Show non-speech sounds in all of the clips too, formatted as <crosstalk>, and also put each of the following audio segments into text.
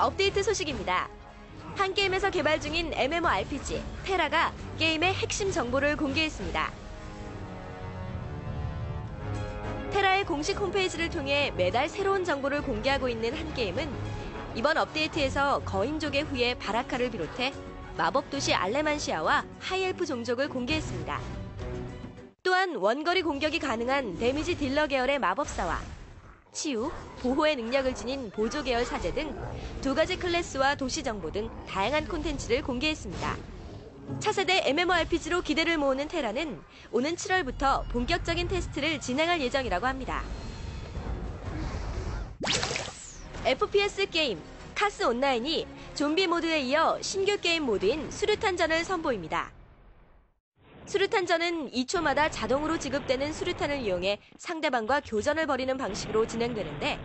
업데이트 소식입니다. 한게임에서 개발 중인 MMORPG 테라가 게임의 핵심 정보를 공개했습니다. 테라의 공식 홈페이지를 통해 매달 새로운 정보를 공개하고 있는 한게임은 이번 업데이트에서 거인족의 후예 바라카를 비롯해 마법도시 알레만시아와 high elf 종족을 공개했습니다. 또한 원거리 공격이 가능한 damage dealer 계열의 마법사와 치유, 보호의 능력을 지닌 보조 계열 사제 등 두 가지 클래스와 도시 정보 등 다양한 콘텐츠를 공개했습니다. 차세대 MMORPG로 기대를 모으는 테라는 오는 7월부터 본격적인 테스트를 진행할 예정이라고 합니다. FPS 게임 카스 온라인이 좀비 모드에 이어 신규 게임 모드인 수류탄전을 선보입니다. 수류탄전은 2초마다 자동으로 지급되는 수류탄을 이용해 상대방과 교전을 벌이는 방식으로 진행되는데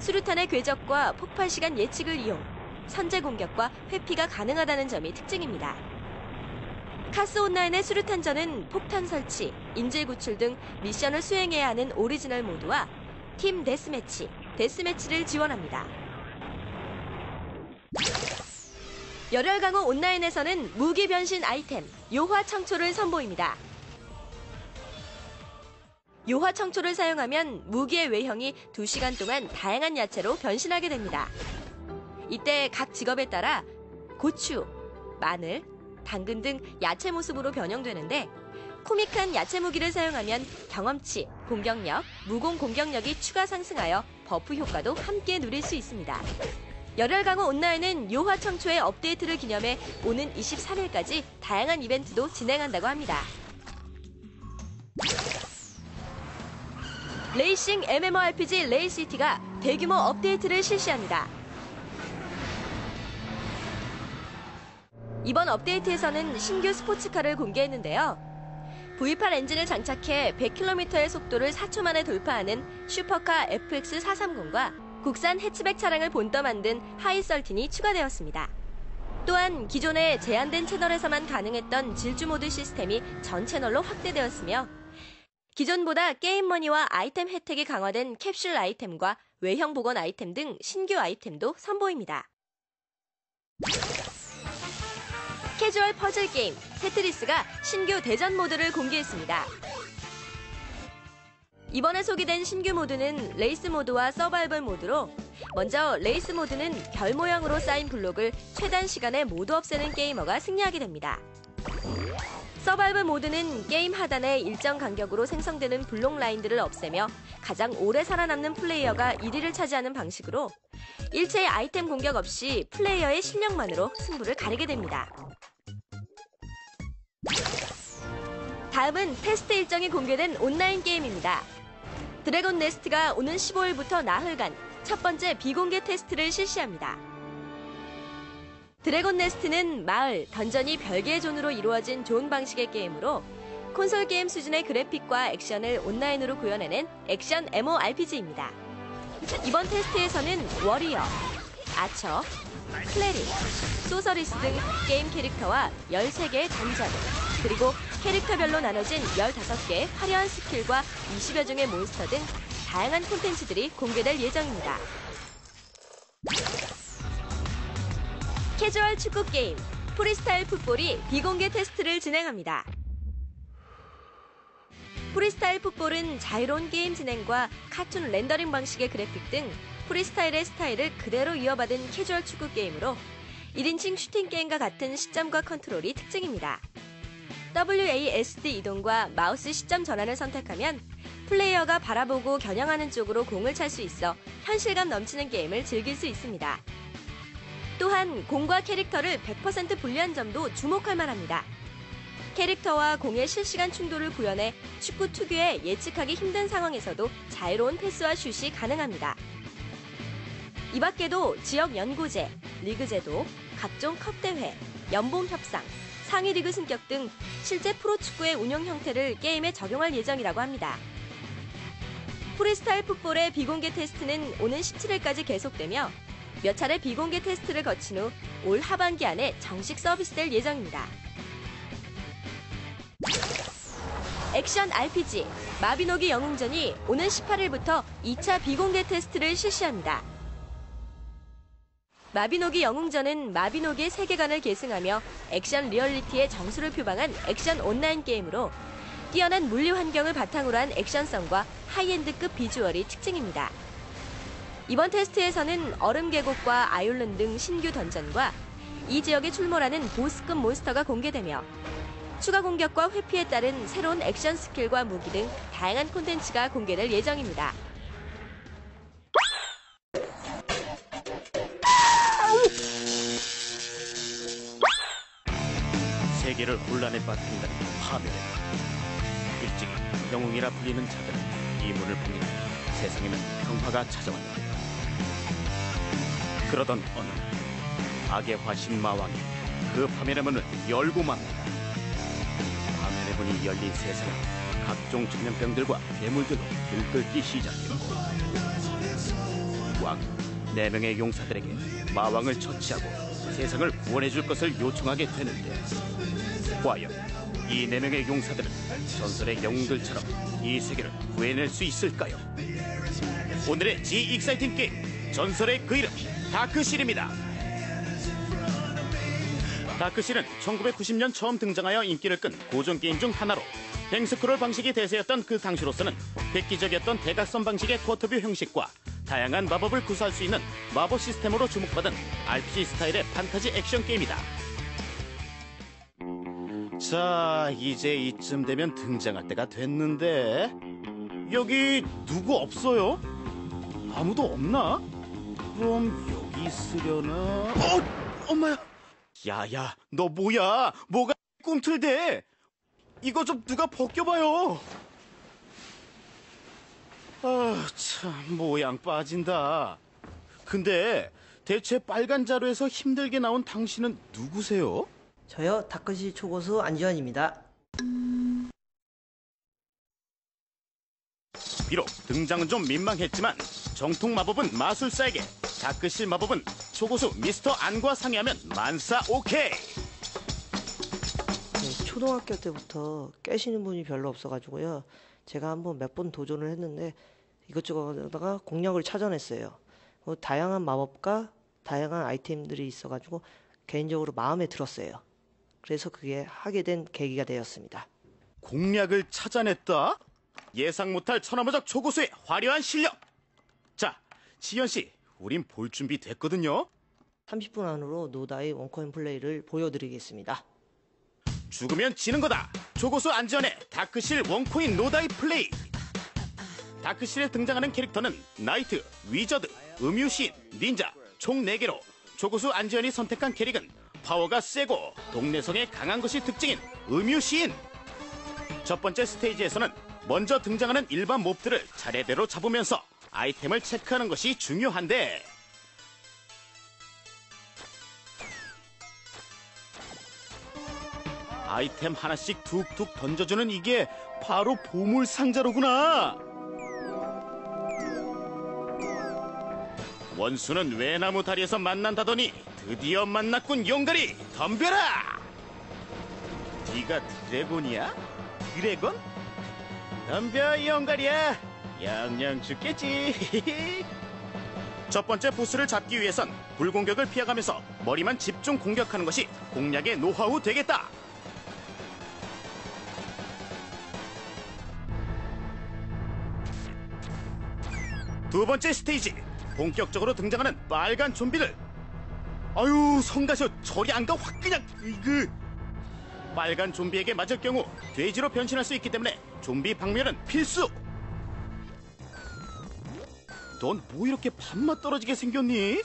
수류탄의 궤적과 폭발 시간 예측을 이용 선제 공격과 회피가 가능하다는 점이 특징입니다. 카스 온라인의 수류탄전은 폭탄 설치, 인질 구출 등 미션을 수행해야 하는 오리지널 모드와 팀 deathmatch, deathmatch를 지원합니다. 열혈 강호 온라인에서는 무기 변신 아이템 요화 청초를 선보입니다. 요화 청초를 사용하면 무기의 외형이 2시간 동안 다양한 야채로 변신하게 됩니다. 이때 각 직업에 따라 고추, 마늘, 당근 등 야채 모습으로 변형되는데 코믹한 야채 무기를 사용하면 경험치, 공격력, 무공 공격력이 추가 상승하여 buff 효과도 함께 누릴 수 있습니다. 열혈 강호 온라인은 요화 청초의 업데이트를 기념해 오는 23일까지 다양한 이벤트도 진행한다고 합니다. 레이싱 MMORPG 레이시티가 대규모 업데이트를 실시합니다. 이번 업데이트에서는 신규 스포츠카를 공개했는데요. V8 엔진을 장착해 100km의 속도를 4초 만에 돌파하는 슈퍼카 FX430과 국산 해치백 차량을 본떠 만든 하이설틴이 추가되었습니다. 또한 기존의 제한된 채널에서만 가능했던 질주 모드 시스템이 전 채널로 확대되었으며 기존보다 게임 머니와 아이템 혜택이 강화된 캡슐 아이템과 외형 복원 아이템 등 신규 아이템도 선보입니다. 캐주얼 퍼즐 게임 테트리스가 신규 대전 모드를 공개했습니다. 이번에 소개된 신규 모드는 레이스 모드와 서바이벌 모드로 먼저 레이스 모드는 별 모양으로 쌓인 블록을 최단 시간에 모두 없애는 게이머가 승리하게 됩니다. 서바이벌 모드는 게임 하단에 일정 간격으로 생성되는 블록 라인들을 없애며 가장 오래 살아남는 플레이어가 1위를 차지하는 방식으로 일체의 아이템 공격 없이 플레이어의 실력만으로 승부를 가리게 됩니다. 다음은 테스트 일정이 공개된 온라인 게임입니다. 드래곤 네스트가 오는 15일부터 나흘간 첫 번째 비공개 테스트를 실시합니다. 드래곤 네스트는 마을, dungeon이 별개의 zone으로 이루어진 좋은 방식의 게임으로 콘솔 게임 수준의 그래픽과 액션을 온라인으로 구현해낸 액션 MMORPG입니다. 이번 테스트에서는 warrior, archer, cleric, sorceress 등 게임 캐릭터와 13개의 던전, 그리고 캐릭터별로 나눠진 15개의 화려한 스킬과 20여 종의 몬스터 등 다양한 콘텐츠들이 공개될 예정입니다. 캐주얼 축구 게임 프리스타일 풋볼이 비공개 테스트를 진행합니다. 프리스타일 풋볼은 자유로운 게임 진행과 카툰 rendering 방식의 그래픽 등 프리스타일의 스타일을 그대로 이어받은 캐주얼 축구 게임으로 1인칭 슈팅 게임과 같은 시점과 컨트롤이 특징입니다. WASD 이동과 마우스 시점 전환을 선택하면 플레이어가 바라보고 겨냥하는 쪽으로 공을 찰 수 있어 현실감 넘치는 게임을 즐길 수 있습니다. 또한 공과 캐릭터를 100% 분리한 점도 주목할 만합니다. 캐릭터와 공의 실시간 충돌을 구현해 축구 특유의 예측하기 힘든 상황에서도 자유로운 패스와 슛이 가능합니다. 이 밖에도 지역 연구제, 리그제도, 각종 컵대회, 연봉 협상, 상위 리그 승격 등 실제 프로축구의 운영 형태를 게임에 적용할 예정이라고 합니다. 프리스타일 풋볼의 비공개 테스트는 오는 17일까지 계속되며 몇 차례 비공개 테스트를 거친 후 올 하반기 안에 정식 서비스될 예정입니다. 액션 RPG 마비노기 영웅전이 오는 18일부터 2차 비공개 테스트를 실시합니다. 마비노기 영웅전은 마비노기의 세계관을 계승하며 액션 리얼리티의 정수를 표방한 액션 온라인 게임으로 뛰어난 물리 환경을 바탕으로 한 액션성과 high-end급 비주얼이 특징입니다. 이번 테스트에서는 얼음 계곡과 아율른 등 신규 dungeon과 이 지역에 출몰하는 보스급 몬스터가 공개되며 추가 공격과 회피에 따른 새로운 액션 스킬과 무기 등 다양한 콘텐츠가 공개될 예정입니다. 세계를 혼란에 빠뜨린다는 파멸의 일찍이 영웅이라 불리는 자들은 이 문을 보니 세상에는 평화가 찾아왔는데. 그러던 어느 날 악의 화신 마왕이 그 파멸의 문을 열고 맙니다. 파멸의 문이 열린 세상은 각종 전염병들과 괴물들로 들끓기 시작했고 왕은 네 명의 용사들에게 마왕을 처치하고 세상을 구원해 줄 것을 요청하게 되는데 과연 이 네 명의 용사들은 전설의 영웅들처럼 이 세계를 구해낼 수 있을까요? 오늘의 G exciting game 전설의 그 이름 다크씰입니다. 다크씰은 1990년 처음 등장하여 인기를 끈 고전 게임 중 하나로 횡scroll 방식이 대세였던 그 당시로서는 획기적이었던 대각선 방식의 quarter view 형식과 다양한 마법을 구사할 수 있는 마법 시스템으로 주목받은 RPG 스타일의 판타지 액션 게임이다. 자, 이제 이쯤 되면 등장할 때가 됐는데 여기 누구 없어요? 아무도 없나? 그럼 여기 있으려나? 어, 엄마야. 야야, 너 뭐야? 뭐가 꿈틀대? 이거 좀 누가 벗겨봐요. 아, 참 모양 빠진다. 근데 대체 빨간 자루에서 힘들게 나온 당신은 누구세요? 저요 다크시 초고수 안지환입니다. 비록 등장은 좀 민망했지만 정통 마법은 마술사에게 다크실 마법은 초고수 미스터 안과 상의하면 만사 오케이 네, 초등학교 때부터 깨시는 분이 별로 없어가지고요. 제가 한번 몇 번 도전을 했는데 이것저것 하다가 공략을 찾아냈어요. 뭐 다양한 마법과 다양한 아이템들이 있어가지고 개인적으로 마음에 들었어요. 그래서 그게 하게 된 계기가 되었습니다. 공략을 찾아냈다? 예상 못할 천하무적 초고수의 화려한 실력 자 지현씨 우린 볼 준비 됐거든요 30분 안으로 노다의 원코인 플레이를 보여드리겠습니다. 죽으면 지는 거다. 초고수 안지현의 다크씰 one coin no die 플레이. 다크씰에 등장하는 캐릭터는 knight, wizard, 음유시인, 닌자 총 4개로 초고수 안지현이 선택한 캐릭은 파워가 세고 동네성에 강한 것이 특징인 음유시인. 첫 번째 스테이지에서는 먼저 등장하는 일반 mob들을 차례대로 잡으면서 아이템을 체크하는 것이 중요한데 아이템 하나씩 툭툭 던져주는 이게 바로 보물 상자로구나. 원수는 외나무 다리에서 만난다더니 드디어 만났군 용가리 덤벼라. 네가 드래곤이야? 드래곤? 덤벼 용가리야. 영영 죽겠지. <laughs> 첫 번째 보스를 잡기 위해선 불공격을 피해가면서 머리만 집중 공격하는 것이 공략의 노하우 되겠다. 두 번째 스테이지. 본격적으로 등장하는 빨간 좀비들. 아유 성가셔 저리 안 가 확 그냥 이그. 빨간 좀비에게 맞을 경우 돼지로 변신할 수 있기 때문에 좀비 박멸은 필수. 넌 뭐 이렇게 밥맛 떨어지게 생겼니?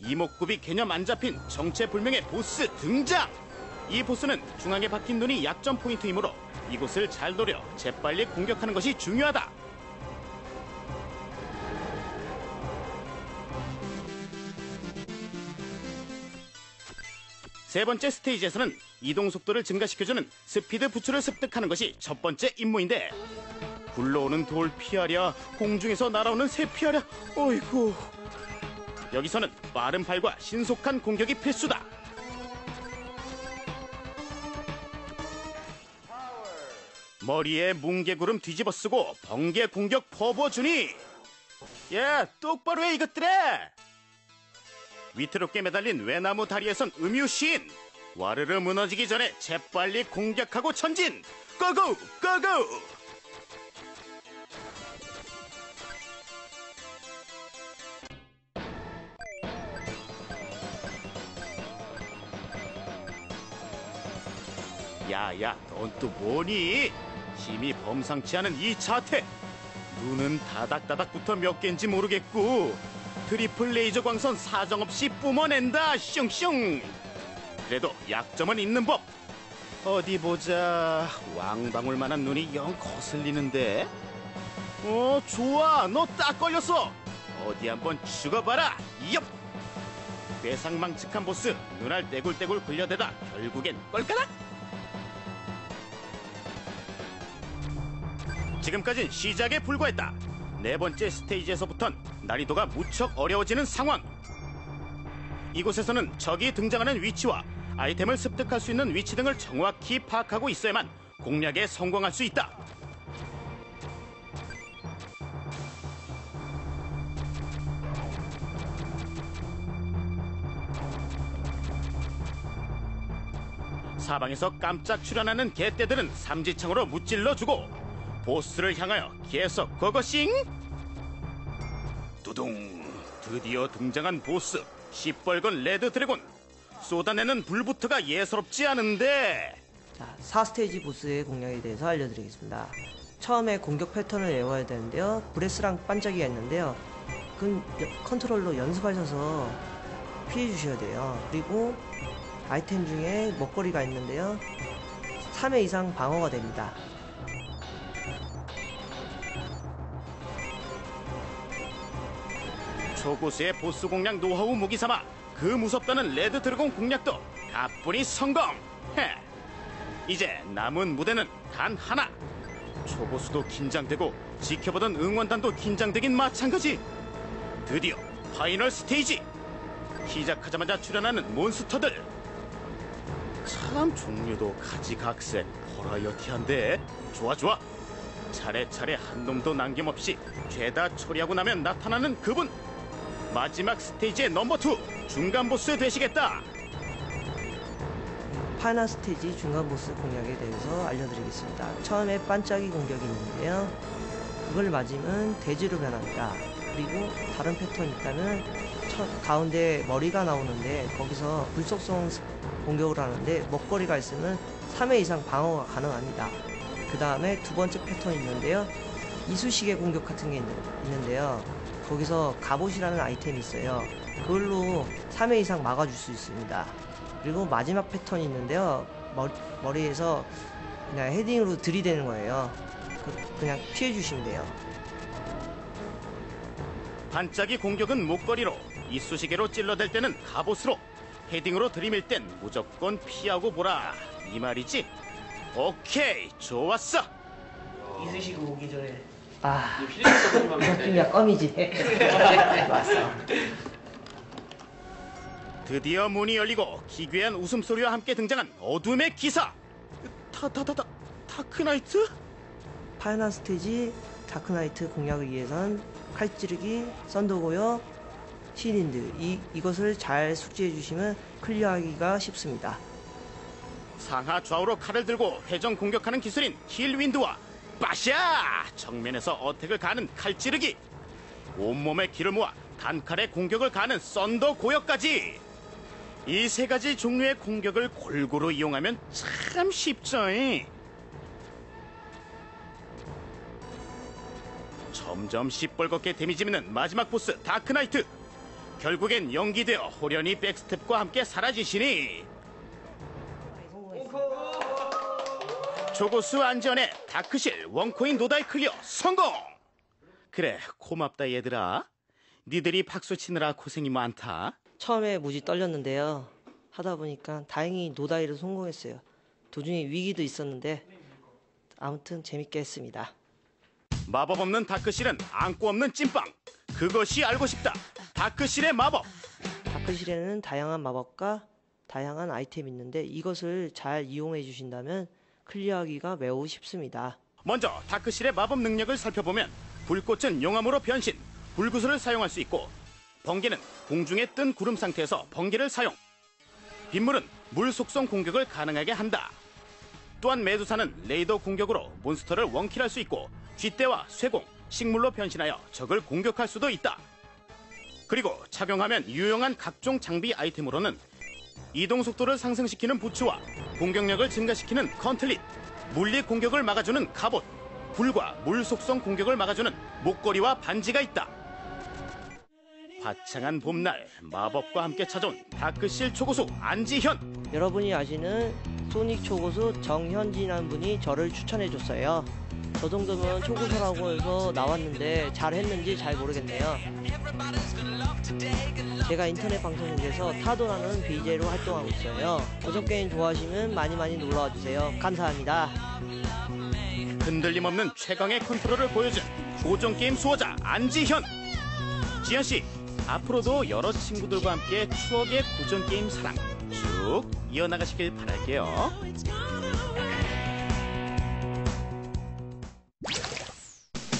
이목구비 개념 안 잡힌 정체불명의 보스 등장! 이 보스는 중앙에 박힌 눈이 약점 포인트이므로 이곳을 잘 노려 재빨리 공격하는 것이 중요하다 세 번째 스테이지에서는 이동 속도를 증가시켜주는 스피드 부츠를 습득하는 것이 첫 번째 임무인데 굴러오는 돌 피하랴 공중에서 날아오는 새 피하랴 어이구. 여기서는 빠른 팔과 신속한 공격이 필수다. 머리에 뭉게구름 뒤집어 쓰고 번개 공격 퍼부어 주니 야 똑바로 해 이것들아 위태롭게 매달린 외나무 다리에선 음유시인 와르르 무너지기 전에 재빨리 공격하고 전진. 고고 고고! 야야 넌 또 뭐니? 힘이 범상치 않은 이 자태. 눈은 다닥다닥부터 몇 개인지 모르겠고 triple 레이저 광선 사정없이 뿜어낸다. 슝슝. 그래도 약점은 있는 법. 어디 보자. 왕방울만한 눈이 영 거슬리는데. 어 좋아. 너 딱 걸렸어. 어디 한번 죽어봐라. 엽 괴상망측한 보스 눈알 떼굴떼굴 굴려대다 결국엔 꼴까닥. 지금까진 시작에 불과했다. 네 번째 스테이지에서부턴 난이도가 무척 어려워지는 상황. 이곳에서는 적이 등장하는 위치와 아이템을 습득할 수 있는 위치 등을 정확히 파악하고 있어야만 공략에 성공할 수 있다. 사방에서 깜짝 출현하는 개떼들은 삼지창으로 무찔러주고 보스를 향하여 계속 고고싱 두둥 드디어 등장한 보스 시뻘건 red dragon 쏟아내는 불부터가 예사롭지 않은데 자, 4스테이지 보스의 공략에 대해서 알려드리겠습니다. 처음에 공격 패턴을 외워야 되는데요. breath랑 반짝이가 있는데요. 그건 여- 컨트롤로 연습하셔서 피해 주셔야 돼요. 그리고 아이템 중에 먹거리가 있는데요. 3회 이상 방어가 됩니다. 초고수의 보스 공략 노하우 무기 삼아 그 무섭다는 레드 드래곤 공략도 가뿐히 성공. 헤. 이제 남은 무대는 단 하나. 초고수도 긴장되고 지켜보던 응원단도 긴장되긴 마찬가지. 드디어 final stage. 시작하자마자 출연하는 몬스터들. 참 종류도 가지각색 버라이어티한데. 좋아 좋아. 차례차례 한 놈도 남김없이 죄다 처리하고 나면 나타나는 그분 마지막 스테이지의 number two 중간 보스 되시겠다. final stage 중간 보스 공략에 대해서 알려드리겠습니다. 처음에 반짝이 공격이 있는데요. 그걸 맞으면 대지로 변합니다. 그리고 다른 패턴이 있다면 첫 가운데 머리가 나오는데 거기서 불속성 스- 공격을 하는데 먹거리가 있으면 3회 이상 방어가 가능합니다. 그 다음에 두 번째 패턴이 있는데요. 이쑤시개 공격 같은 게 있는, 있는데요. 거기서 갑옷이라는 아이템이 있어요. 그걸로 3회 이상 막아줄 수 있습니다. 그리고 마지막 패턴이 있는데요. 머리, 머리 에서 그냥 헤딩으로 들이대는 거예요. 그, 그냥 피해 주시면 돼요. 반짝이 공격은 목걸이로 이쑤시개로 찔러댈 때는 갑옷으로 헤딩으로 들이밀 땐 무조건 피하고 보라 이 말이지? 오케이 좋았어 이쑤시개 오기 전에 아 느낌이야 껌이지. <laughs> 왔어. 드디어 문이 열리고 기괴한 웃음소리와 함께 등장한 어둠의 기사 다다다다 dark knight? final stage dark knight 공략을 위해선 칼찌르기, thunder고요, whirlwind 이, 이것을 잘 숙지해 주시면 클리어하기가 쉽습니다. 상하 좌우로 칼을 들고 회전 공격하는 기술인 whirlwind와 빠샤! 정면에서 attack을 가하는 칼찌르기 온몸에 기를 모아 단칼에 공격을 가하는 thunder 고역까지 이 세 가지 종류의 공격을 골고루 이용하면 참 쉽죠 이. 점점 시뻘겋게 damage는 마지막 보스 dark knight 결국엔 연기되어 홀연히 backstep과 함께 사라지시니 초고수 안전에 다크씰 one coin no die 클리어 성공! 그래 고맙다 얘들아 니들이 박수 치느라 고생이 많다 처음에 무지 떨렸는데요. 하다 보니까 다행히 노다이를 성공했어요. 도중에 위기도 있었는데 아무튼 재밌게 했습니다. 마법 없는 다크실은 안고 없는 찐빵 그것이 알고 싶다 다크실의 마법 다크실에는 다양한 마법과 다양한 아이템이 있는데 이것을 잘 이용해 주신다면 클리어하기가 매우 쉽습니다. 먼저 다크실의 마법 능력을 살펴보면 불꽃은 용암으로 변신 불구슬을 사용할 수 있고 번개는 공중에 뜬 구름 상태에서 번개를 사용. 빗물은 물 속성 공격을 가능하게 한다. 또한 메두사는 레이더 공격으로 몬스터를 원킬할 수 있고 쥐떼와 쇠공, 식물로 변신하여 적을 공격할 수도 있다. 그리고 착용하면 유용한 각종 장비 아이템으로는 이동 속도를 상승시키는 부츠와 공격력을 증가시키는 컨틀릿, 물리 공격을 막아주는 갑옷, 불과 물 속성 공격을 막아주는 목걸이와 반지가 있다. 화창한 봄날 마법과 함께 찾아온 다크실 초고수 안지현 여러분이 아시는 소닉 초고수 정현진이라는 분이 저를 추천해줬어요. 저 정도면 초고수라고 해서 나왔는데 잘 했는지 잘 모르겠네요. 제가 인터넷 방송국에서 타도라는 BJ로 활동하고 있어요. 고전 게임 좋아하시면 많이 많이 놀러와 주세요. 감사합니다. 흔들림 없는 최강의 컨트롤을 보여준 고전 게임 수호자 안지현 지현 씨 앞으로도 여러 친구들과 함께 추억의 고전 게임 사랑 쭉 이어나가시길 바랄게요.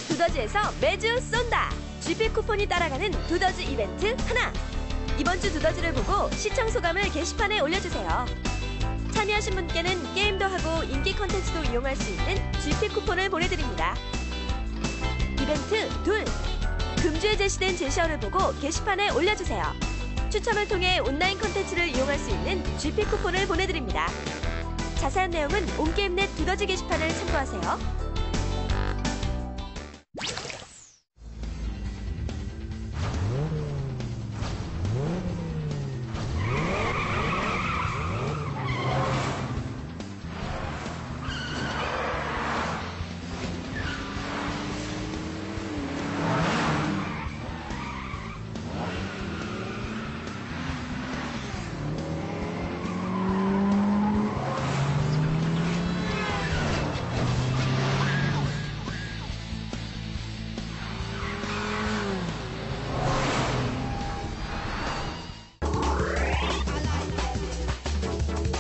두더지에서 매주 쏜다. GP 쿠폰이 따라가는 두더지 이벤트 하나. 이번 주 두더지를 보고 시청 소감을 게시판에 올려주세요. 참여하신 분께는 게임도 하고 인기 컨텐츠도 이용할 수 있는 GP 쿠폰을 보내드립니다. 이벤트 둘. 금주에 제시된 제시어를 보고 게시판에 올려주세요. 추첨을 통해 온라인 컨텐츠를 이용할 수 있는 GP 쿠폰을 보내드립니다. 자세한 내용은 온게임넷 두더지 게시판을 참고하세요.